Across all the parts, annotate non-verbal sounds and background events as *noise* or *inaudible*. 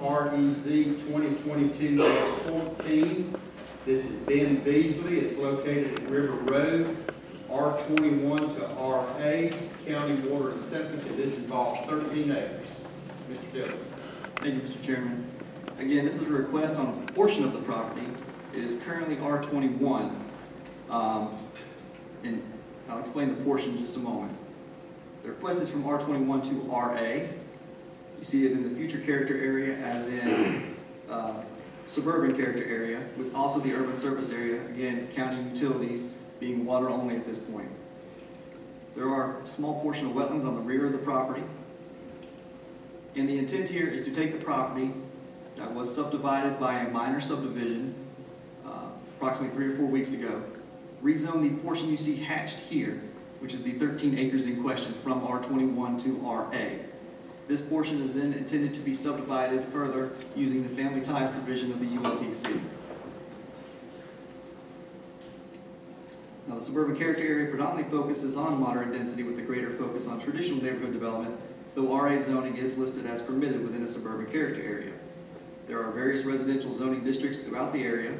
REZ 2022-14. This is Ben Beasley. It's located at River Road, R21 to RA, County Water and Septic, and this involves 13 acres. Mr. Dillard. Thank you, Mr. Chairman. Again, this is a request on a portion of the property. It is currently R21. Um, And I'll explain the portion in just a moment. The request is from R21 to RA. You see it in the future character area as in uh, suburban character area, with also the urban service area, again, county utilities being water only at this point. There are a small portion of wetlands on the rear of the property. And the intent here is to take the property that was subdivided by a minor subdivision uh, approximately three or four weeks ago, rezone the portion you see hatched here, which is the 13 acres in question from R21 to RA. This portion is then intended to be subdivided further using the family ties provision of the ULDC. Now, the suburban character area predominantly focuses on moderate density with a greater focus on traditional neighborhood development, though RA zoning is listed as permitted within a suburban character area. There are various residential zoning districts throughout the area.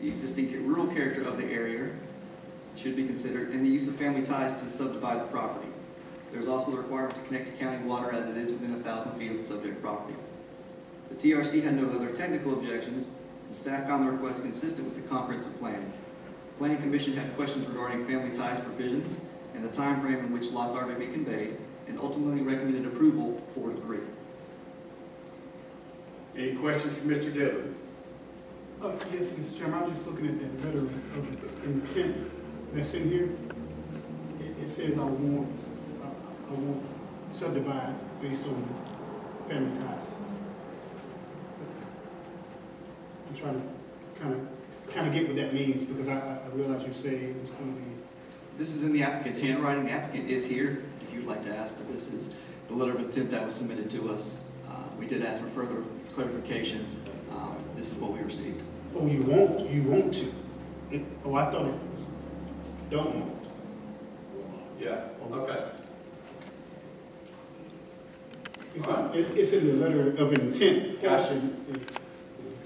The existing rural character of the area should be considered, and the use of family ties to subdivide the property. There's also the requirement to connect to county water as it is within a thousand feet of the subject property. The TRC had no other technical objections, and staff found the request consistent with the comprehensive plan. The Planning Commission had questions regarding family ties provisions and the time frame in which lots are to be conveyed, and ultimately recommended approval four to three. Any questions for Mr. Dillard? Uh, yes, Mr. Chairman, I'm just looking at that letter of intent that's in here. It, it says I want, I want subdivide based on family ties. I'm trying to kind of, kind of get what that means, because I, I I realize you say it's going to be, This is in the applicant's handwriting. The applicant is here, if you'd like to ask, but this is the letter of intent that was submitted to us. Uh, We did ask for further clarification. Um, This is what we received. oh, you want, you want to. It, oh, I thought it was, don't want. Yeah, okay. It's, it's, it's in the letter of intent Gotcha.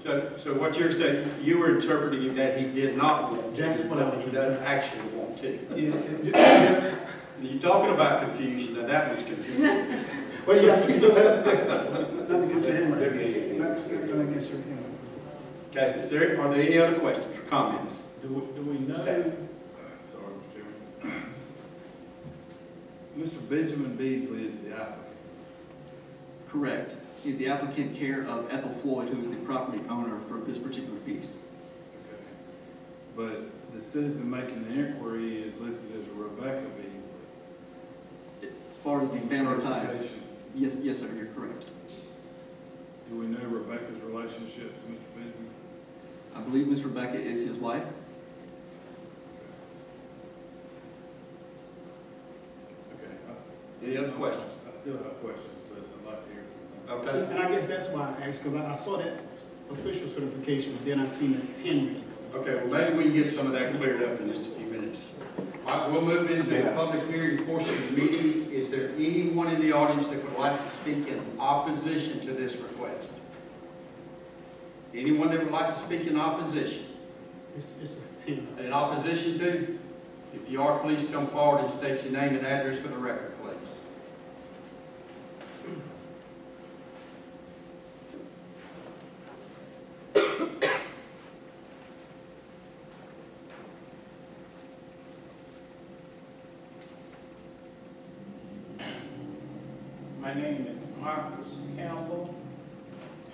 So, so what you're saying, you were interpreting that he did not want to. That's what I was He doesn't actually want to. Yeah, just, You're talking about confusion, now that was confusing. *laughs* well, yeah, I see the letter. *laughs* Not against your hammer. Not, not against your hammer. Okay, is there, are there any other questions or comments? Do we, do we know, Staff. sorry, Mr. Chairman. *coughs* Mr. Benjamin Beasley is the applicant. Correct. He's the applicant care of Ethel Floyd, who is the property owner for this particular piece. Okay. But the citizen making the inquiry is listed as Rebecca Beasley. As far as the family ties, yes, yes, sir, you're correct. Do we know Rebecca's relationship to Mr. Benjamin? I believe Miss Rebecca is his wife. Okay, I- Any other questions? I still have questions, but I'd like to hear from them. Okay, And I guess that's why I asked, because I, I saw that official certification, but then I seen that handwritten. okay, well, maybe we can get some of that cleared up in just a few minutes. All right, we'll move into the public hearing portion of the meeting. Is there anyone in the audience that would like to speak in opposition to this request? Anyone that would like to speak in opposition? It's, it's a. In opposition to? If you are, please come forward and state your name and address for the record, please. My name is Marcus Campbell,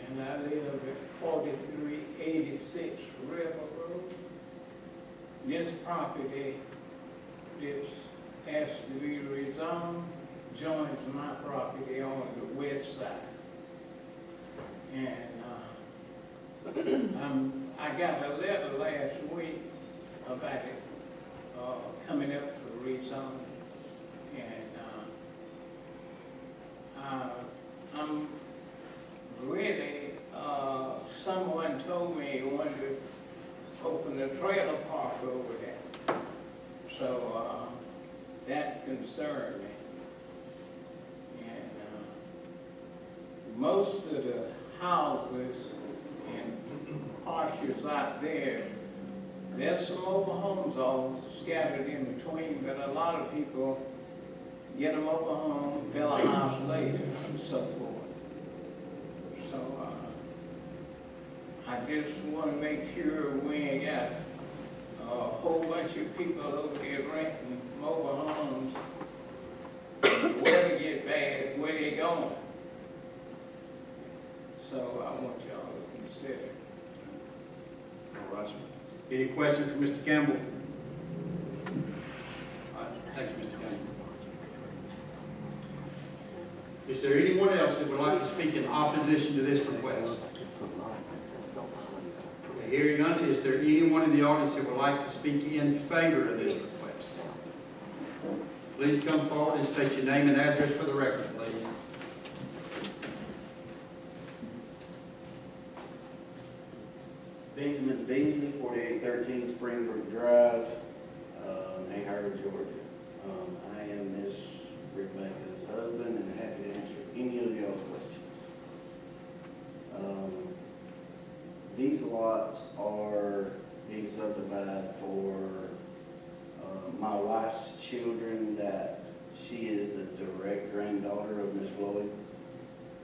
and I live at forty-three eighty-six River Road. This property that's to be rezoned joins my property on the west side. And, uh, *clears throat* I'm, I got a letter last week about it, uh, coming up for rezoning. And, uh, uh, I'm really, uh, someone told me he open a trailer park over there. So, uh, that concerned me. And, uh, most of the houses and pastures out there. There's some mobile homes all scattered in between, but a lot of people get a mobile home, build a house later, and so forth. So, uh, I just wanna make sure we ain't got a whole bunch of people over there renting mobile homes. Where they get bad, where they going? So I want y'all to consider. All right, sir. Any questions for Mr. Campbell? All right, thank you, Mr. Campbell. Is there anyone else that would like to speak in opposition to this request? Hearing none, is there anyone in the audience that would like to speak in favor of this request? Please come forward and state your name and address for the record, please. Benjamin Beasley, forty-eight thirteen Springbrook Drive, um, Hahira, Georgia. Um, I am Miss Rebecca's husband and happy to answer any of y'all's questions. These lots are being subdivided for, uh, my wife's children that she is the direct granddaughter of Miss Floyd.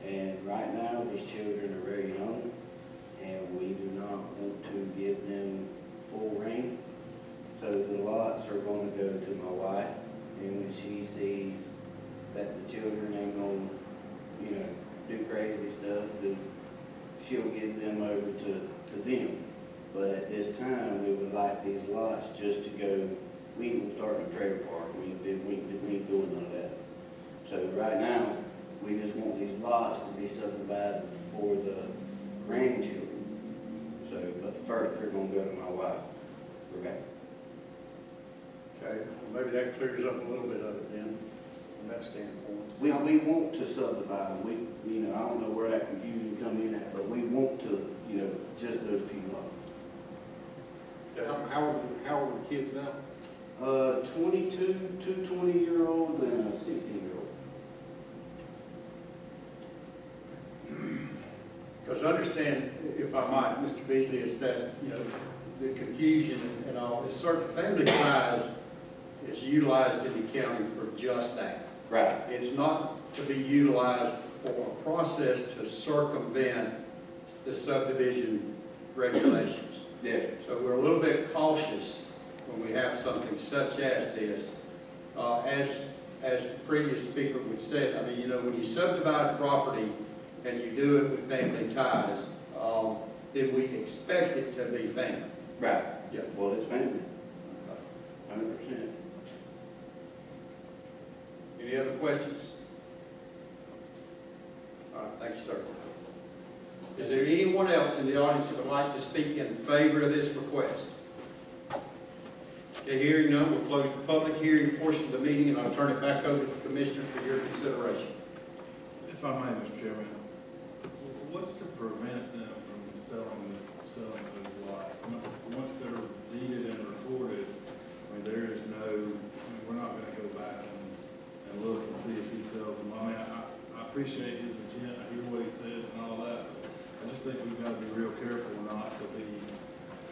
And right now, these children are very young and we do not want to give them full rein. So the lots are gonna go to my wife, and when she sees that the children ain't gonna, you know, do crazy stuff, then she'll give them over to, to them. But at this time, we would like these lots just to go, we ain't gonna start in a trailer park, we ain't, do- we ain't, we ain't doing none of that. So right now, we just want these lots to be subdivided for the grandchildren. So, but first, they're gonna go to my wife, Rebecca. Okay, maybe that clears up a little bit of it then, from that standpoint. We, we want to subdivide them, we, you know, I don't know where that confusion come in at, but we want to, you know, just do a few lots. Okay. How, how old, how old are the kids now? Uh, twenty-two, two twenty-year-olds and a sixteen-year-old. Because understand, if I might, Mr. Beasley, is that, you know, the confusion and all, is certain family ties is utilized in the county for just that. Right. It's not to be utilized for a process to circumvent the subdivision regulations. *clears throat* Definitely. So we're a little bit cautious when we have something such as this. Uh, as, as the previous speaker would said, I mean, you know, when you subdivide property and you do it with family ties, um, then we expect it to be family. Right. Yeah. Well, it's family, hundred percent. Any other questions? All right, thank you, sir. Is there anyone else in the audience that would like to speak in favor of this request? Okay, hearing none, we'll close the public hearing portion of the meeting, and I'll turn it back over to the commissioner for your consideration. If I may, Mr. Chairman, what's to prevent them from selling this, selling those lots? Once, once they're deeded and recorded, I mean, there is no, I mean, we're not gonna go back and, and look and see if he sells them. I mean, I, I appreciate his intent, I hear what he says and all that, I just think we've gotta be real careful not to be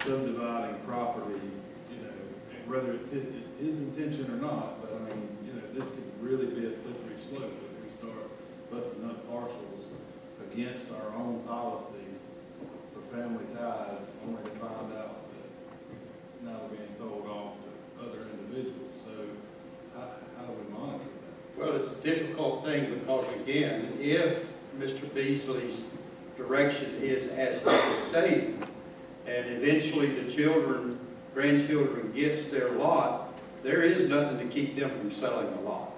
subdividing property, you know, whether it's his, his intention or not, but I mean, you know, this could really be a slippery slope if we start busting up parcels against our own policy for family ties, only to find out that now they're being sold off to other individuals. So how, how do we monitor that? Well, it's a difficult thing because again, if Mr. Beasley's direction is as stated, and eventually the children, grandchildren gets their lot, there is nothing to keep them from selling the lot.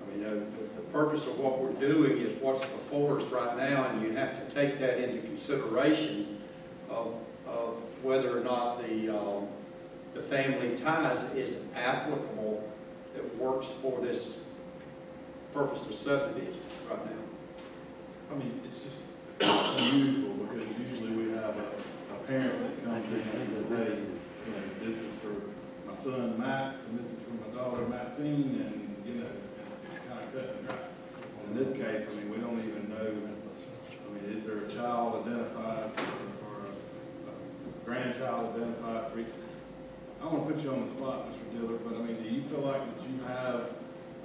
I mean, uh, the, the purpose of what we're doing is what's before us right now, and you have to take that into consideration of, of whether or not the, um, the family ties is applicable that works for this purpose of subdivision right now. I mean, it's just unusual because usually we have a, a parent that comes in and says, hey, you know, this is for my son Max and this is for my daughter Maxine and, you know, it's kind of cut and dry. In this case, I mean, we don't even know, I mean, it's there a child identified or, or a grandchild identified for each? I want to put you on the spot, Mr. Dillard, but I mean, do you feel like that you have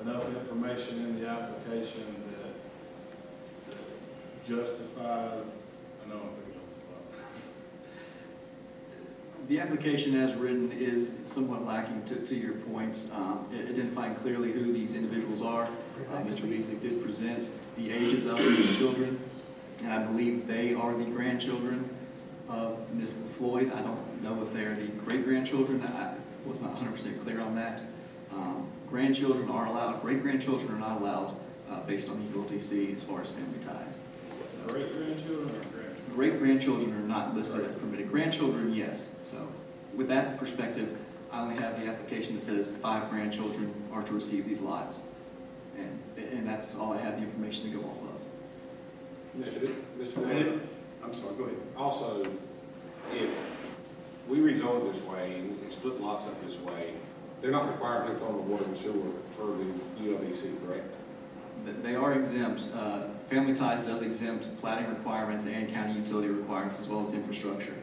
enough information in the application that, that justifies, I know I'm putting on the spot. The application as written is somewhat lacking to, to your point, um, identifying clearly who these individuals are. Uh, Mr. Beasley did present the ages of these children, and I believe they are the grandchildren of Ms. Floyd. I don't know if they're the great-grandchildren, I was not hundred percent clear on that. Um, Grandchildren are allowed, great-grandchildren are not allowed, uh, based on the ULDC as far as family ties. Great grandchildren or grandchildren? Great-grandchildren are not listed as permitted. Grandchildren, yes. So with that perspective, I only have the application that says five grandchildren are to receive these lots. And, and that's all I have the information to go off of. Mr. Mr. Mayor, I'm sorry, go ahead. also, if we rezone this way and and split lots up this way, they're not required to hook on the water and sewer for the ULDC, correct? They are exempt, uh, Family Ties does exempt platting requirements and county utility requirements as well as infrastructure,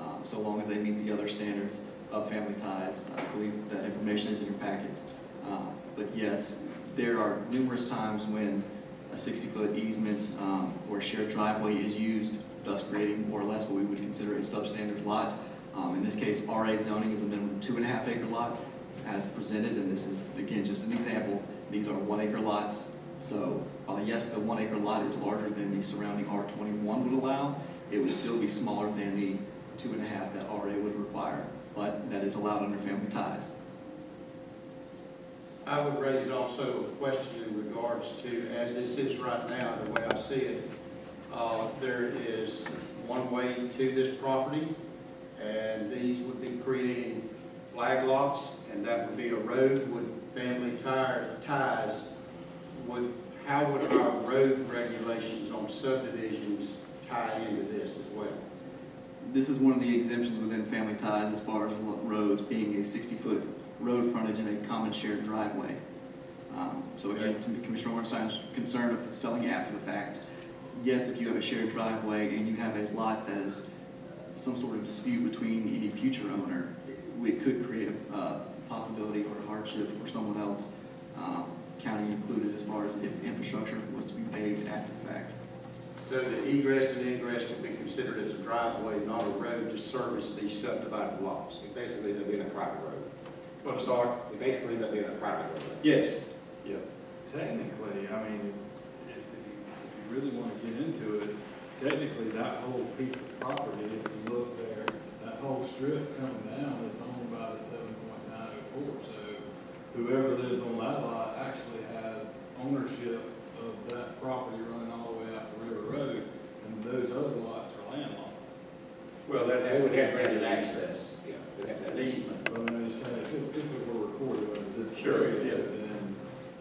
um, so long as they meet the other standards of Family Ties. I believe that information is in your packets. Uh, But yes, there are numerous times when a 60-foot easement um, or shared driveway is used, thus creating more or less what we would consider a substandard lot. Um, In this case, RA zoning is a minimum two and a half acre lot as presented, and this is, again, just an example. These are one acre lots, so while yes, the one acre lot is larger than the surrounding R twenty-one would allow, it would still be smaller than the two and a half that RA would require, but that is allowed under family ties. I would raise also a question in regards to, as this is right now, the way I see it, uh, there is one way to this property, and these would be creating flag lots, and that would be a road with family tire, ties. Would, how would our road regulations on subdivisions tie into this as well? This is one of the exemptions within family ties as far as roads being a sixty-foot road frontage and a common shared driveway. Um, So again, to Commissioner Orenstein's concern of selling after the fact, yes, if you have a shared driveway and you have a lot that is some sort of dispute between any future owner, it could create a uh, possibility or hardship for someone else, um, county included as far as if infrastructure was to be paved after the fact. So the egress and ingress would be considered as a driveway, not a road to service these subdivided lots. So basically, they'll be in a private road. I'm sorry? They Basically, they'll be in a private road. Yes. Yeah. Technically, I mean, if if you, if you really want to get into it, technically, that whole piece of property, if you look there, that whole strip coming down is owned by the seven point nine oh four. So whoever lives on that lot actually has ownership of that property running all the way out to River Road, and those other lots are landlocked. Well, they'd would have to have an access, Yeah, they'd have to an easement. But I'm just saying, if if it were recorded under this. Sure, area, yeah. Then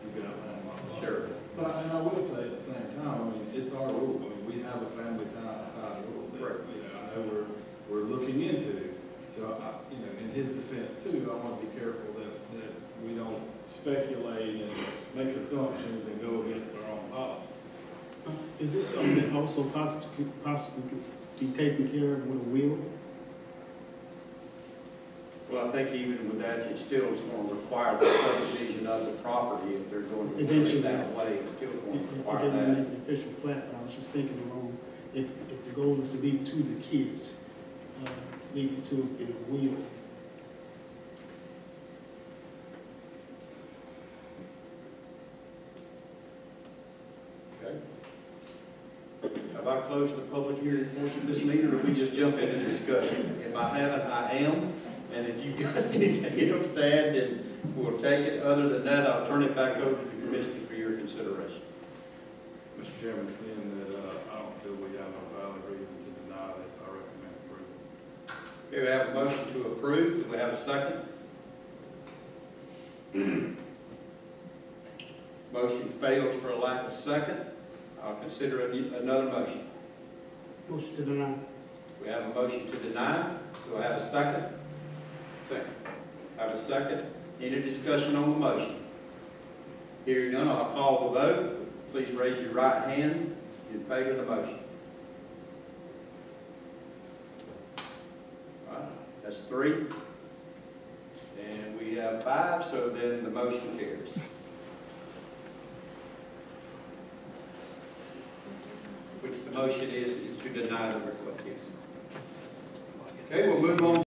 you've got landlocked lots. Sure. But, and I will say at the same time, I mean, it's our rule, I mean, we have a family tie, ties rule, that's, Right. you know, I know we're, we're looking into. So I, you know, in his defense too, I wanna be careful that, that we don't speculate and make assumptions and go against our own policy. Is this something that also possibly, could possibly could be taken care of with a will? Well, I think even with that, it still is going to require the subdivision of the property if they're going to put Eventually. it that way, it's still going to it- it didn't that. make an official plat, but I was just thinking along, if, if the goal is to leave to the kids, uh, leave it to in a will. I the public hearing portion of this meeting, or do we just jump into discussion? If I haven't, I am, and if you've got *laughs* anything else to add, then we'll take it. Other than that, I'll turn it back over to the commission for your consideration. Mr. Chairman, seeing that, uh, I don't feel we have no valid reason to deny this, I recommend approval. Okay, we have a motion to approve. Do we have a second? *clears throat* Motion fails for a lack of second. I'll consider another motion. Motion to deny. We have a motion to deny. Do I have a second? Second. I have a second. Any discussion on the motion? Hearing none, I'll call the vote. Please raise your right hand in favor of the motion. All right, that's three. And we have five, so then the motion carries. Motion is, is to deny the request. Okay, we'll move on